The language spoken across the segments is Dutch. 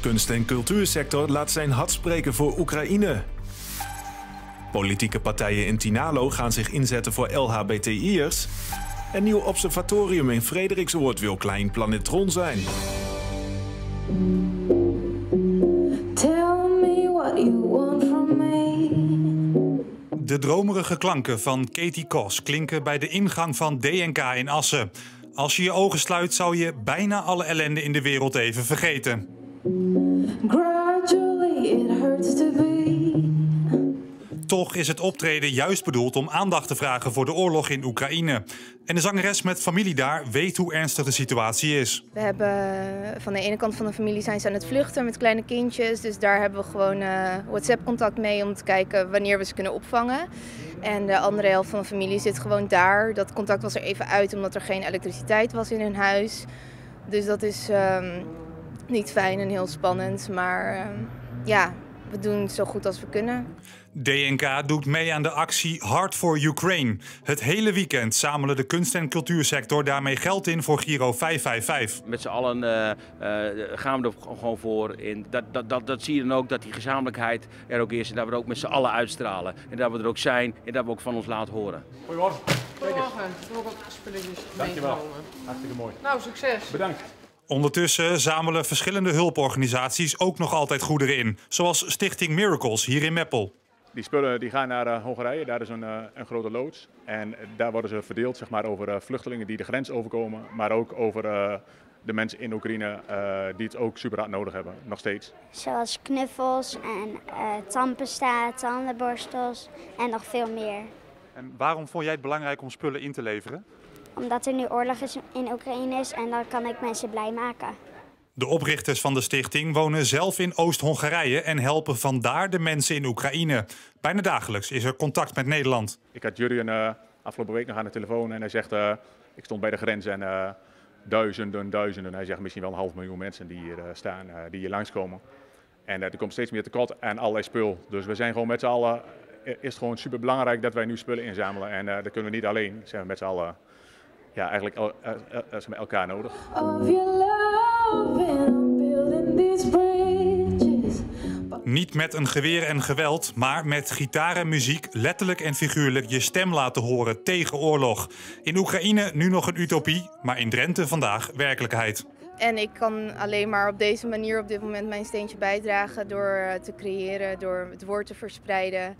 Kunst- en cultuursector laat zijn hart spreken voor Oekraïne. Politieke partijen in Tinalo gaan zich inzetten voor LHBTI'ers. En nieuw observatorium in Frederiksoord wil klein planetron zijn. Tell me what you want from me. De dromerige klanken van Katie Kos klinken bij de ingang van DNK in Assen. Als je je ogen sluit, zou je bijna alle ellende in de wereld even vergeten. Gradually it hurts to be. Toch is het optreden juist bedoeld om aandacht te vragen voor de oorlog in Oekraïne. En de zangeres met familie daar weet hoe ernstig de situatie is. We hebben van de ene kant van de familie zijn ze aan het vluchten met kleine kindjes. Dus daar hebben we gewoon eh, WhatsApp-contact mee om te kijken wanneer we ze kunnen opvangen. En de andere helft van de familie zit gewoon daar. Dat contact was er even uit omdat er geen elektriciteit was in hun huis. Dus dat is ehm, niet fijn en heel spannend. Maar ehm, ja, we doen zo goed als we kunnen. DNK doet mee aan de actie Hard for Ukraine. Het hele weekend zamelen de kunst- en cultuursector daarmee geld in voor Giro 555. Met z'n allen eh, eh, gaan we er gewoon voor. In. Dat, dat, dat, dat zie je dan ook, dat die gezamenlijkheid er ook is. En dat we er ook met z'n allen uitstralen. En dat we er ook zijn en dat we ook van ons laten horen. Goedemorgen. Goedemorgen. Nog wat spulletjes meegenomen. Hartstikke mooi. Nou, succes. Bedankt. Ondertussen zamelen verschillende hulporganisaties ook nog altijd goederen in. Zoals Stichting Miracles hier in Meppel. Die spullen die gaan naar eh, Hongarije, daar is een, eh, een grote loods. En daar worden ze verdeeld zeg maar, over eh, vluchtelingen die de grens overkomen, maar ook over eh, de mensen in Oekraïne eh, die het ook super hard nodig hebben, nog steeds. Zoals knuffels en eh tandpasta, tandenborstels en nog veel meer. En waarom vond jij het belangrijk om spullen in te leveren? Omdat er nu oorlog is in Oekraïne is en dan kan ik mensen blij maken. De oprichters van de stichting wonen zelf in Oost-Hongarije en helpen vandaar de mensen in Oekraïne. Bijna dagelijks is er contact met Nederland. Ik had Jurjen eh afgelopen week nog aan de telefoon en hij zegt, eh, ik stond bij de grens en eh, duizenden, duizenden, hij zegt misschien wel een half miljoen mensen die hier staan, eh, die hier langskomen. En er komt steeds meer tekort aan allerlei spul. Dus we zijn gewoon met z'n allen, is het gewoon super belangrijk dat wij nu spullen inzamelen. En eh, dat kunnen we niet alleen, zijn we met z'n allen ja, eigenlijk el- eh, met elkaar nodig. Of your love and I'm building these bridges. Niet met een geweer en geweld, maar met gitaar en muziek letterlijk en figuurlijk je stem laten horen tegen oorlog. In Oekraïne nu nog een utopie, maar in Drenthe vandaag werkelijkheid. En ik kan alleen maar op deze manier op dit moment mijn steentje bijdragen door eh, te creëren, door het woord te verspreiden.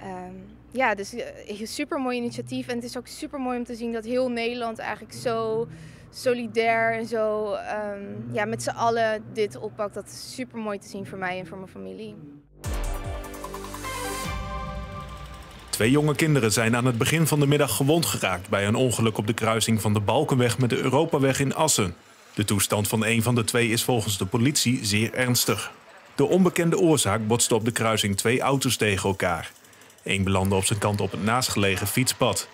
Ehm, ja, dus eh, een super mooi initiatief. En het is ook super mooi om te zien dat heel Nederland eigenlijk zo solidair en zo ehm, ja, met z'n allen dit oppakt. Dat is super mooi te zien voor mij en voor mijn familie. Twee jonge kinderen zijn aan het begin van de middag gewond geraakt bij een ongeluk op de kruising van de Balkenweg met de Europaweg in Assen. De toestand van een van de twee is volgens de politie zeer ernstig. De onbekende oorzaak botste op de kruising twee auto's tegen elkaar. Eén belandde op zijn kant op het naastgelegen fietspad.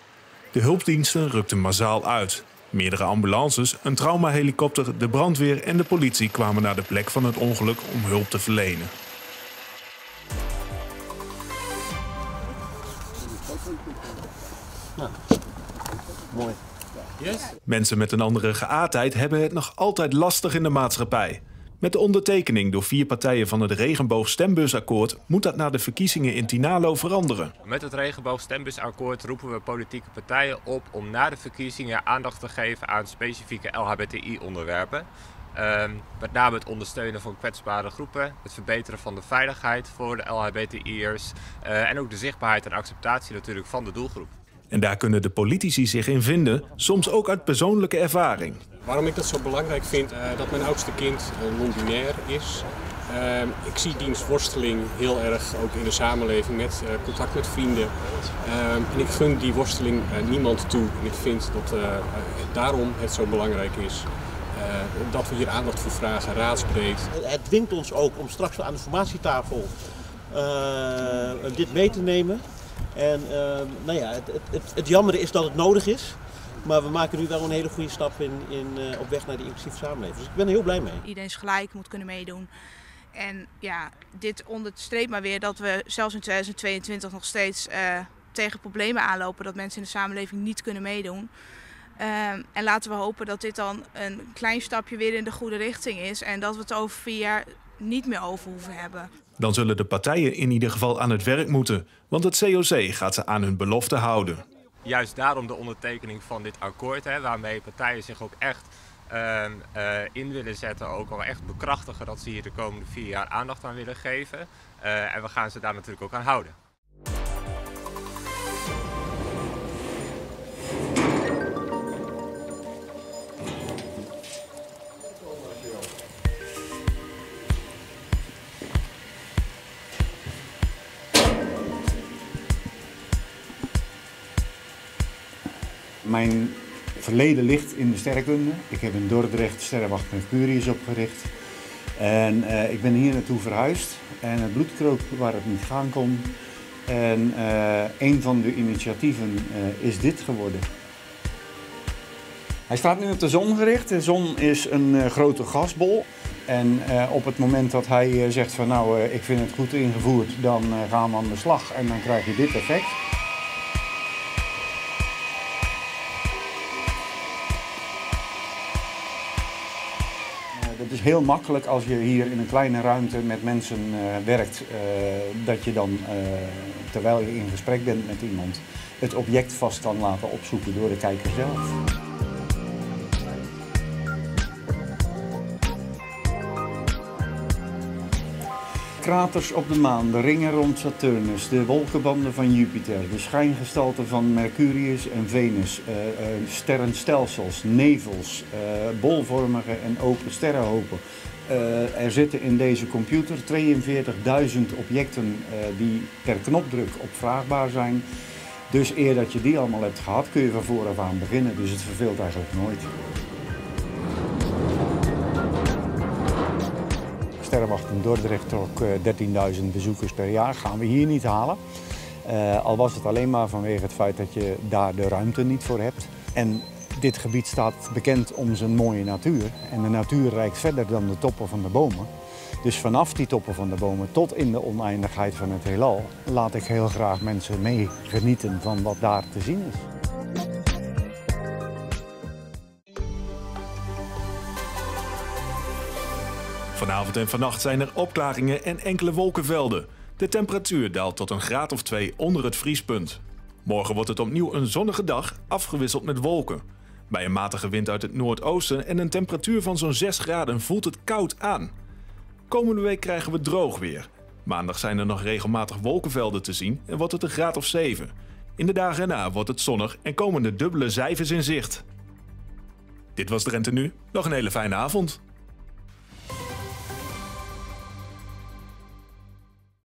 De hulpdiensten rukten massaal uit. Meerdere ambulances, een traumahelikopter, de brandweer en de politie kwamen naar de plek van het ongeluk om hulp te verlenen. Mooi. Mensen met een andere geaardheid hebben het nog altijd lastig in de maatschappij. Met de ondertekening door vier partijen van het Regenboog-stembusakkoord moet dat na de verkiezingen in Tinalo veranderen. Met het regenboogstembusakkoord roepen we politieke partijen op om na de verkiezingen aandacht te geven aan specifieke LHBTI-onderwerpen. Ehm, met name het ondersteunen van kwetsbare groepen, het verbeteren van de veiligheid voor de LHBTI'ers eh, en ook de zichtbaarheid en acceptatie natuurlijk van de doelgroep. En daar kunnen de politici zich in vinden, soms ook uit persoonlijke ervaring. Waarom ik dat zo belangrijk vind, eh, dat mijn oudste kind uh, non-binair is. Ehm, ik zie diens worsteling heel erg ook in de samenleving met eh, contact met vrienden. En ik gun die worsteling eh, niemand toe. En ik vind dat eh, eh, daarom het zo belangrijk is eh, dat we hier aandacht voor vragen, raadsbreed. Het dwingt ons ook om straks aan de formatietafel eh, dit mee te nemen. En eh, nou ja, het, het, het, het jammer is dat het nodig is. Maar we maken nu wel een hele goede stap in, in, eh, op weg naar die inclusieve samenleving. Dus ik ben er heel blij mee. Iedereen is gelijk, moet kunnen meedoen. En ja, dit onderstreept maar weer dat we zelfs in 2022 nog steeds eh, tegen problemen aanlopen. Dat mensen in de samenleving niet kunnen meedoen. Ehm, en laten we hopen dat dit dan een klein stapje weer in de goede richting is. En dat we het over vier jaar niet meer over hoeven hebben. Dan zullen de partijen in ieder geval aan het werk moeten, want het COC gaat ze aan hun belofte houden. Juist daarom de ondertekening van dit akkoord, hè, waarmee partijen zich ook echt uh, uh, in willen zetten. Ook al echt bekrachtigen dat ze hier de komende vier jaar aandacht aan willen geven. Uh, en we gaan ze daar natuurlijk ook aan houden. Mijn verleden ligt in de sterrenkunde. Ik heb in Dordrecht Sterrenwacht Mercurius opgericht. En uh, ik ben hier naartoe verhuisd. En het bloed kroop waar het niet gaan kon. En uh, een van de initiatieven uh, is dit geworden. Hij staat nu op de zon gericht. De zon is een grote gasbol. En op het moment dat hij zegt van nou ik vind het goed ingevoerd, dan gaan we aan de slag en dan krijg je dit effect. Is heel makkelijk als je hier in een kleine ruimte met mensen uh, werkt, uh, dat je dan, uh, terwijl je in gesprek bent met iemand, het object vast kan laten opzoeken door de kijker zelf. Kraters op de maan, de ringen rond Saturnus, de wolkenbanden van Jupiter, de schijngestalten van Mercurius en Venus, uh, sterrenstelsels, nevels, uh, bolvormige en open sterrenhopen. er zitten in deze computer 42.000 objecten die per knopdruk opvraagbaar zijn. Dus eer dat je die allemaal hebt gehad, kun je van vooraf aan beginnen. Dus het verveelt eigenlijk nooit. Sterrenwacht in Dordrecht trok 13.000 bezoekers per jaar. Gaan we hier niet halen. Uh, al was het alleen maar vanwege het feit dat je daar de ruimte niet voor hebt. En dit gebied staat bekend om zijn mooie natuur. En de natuur reikt verder dan de toppen van de bomen. Dus vanaf die toppen van de bomen tot in de oneindigheid van het heelal... laat ik heel graag mensen meegenieten van wat daar te zien is. Vanavond en vannacht zijn er opklaringen en enkele wolkenvelden. De temperatuur daalt tot een graad of twee onder het vriespunt. Morgen wordt het opnieuw een zonnige dag, afgewisseld met wolken. Bij een matige wind uit het noordoosten en een temperatuur van zo'n 6 graden voelt het koud aan. Komende week krijgen we droog weer. Maandag zijn er nog regelmatig wolkenvelden te zien en wordt het een graad of 7. In de dagen erna wordt het zonnig en komen de dubbele cijfers in zicht. Dit was Drenthe Nu. Nog een hele fijne avond.